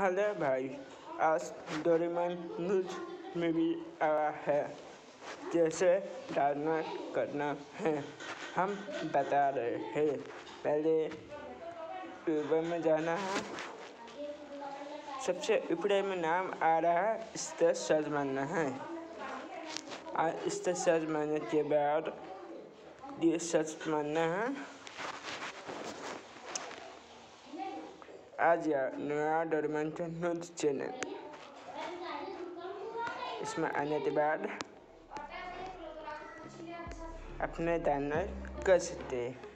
Hello भाई आज Doraemon news में भी आया है जैसे डालना करना है। हम बता रहे हैं। पहले यूट्यूब में जाना है। सबसे ऊपर में नाम आ रहा है इस मारना है। और इस मारने के बाद ये सर्च है। आ गया नया डोरेमोन न्यूज़ चैनल। इसमें आने के बाद अपने दाना कर सकते हैं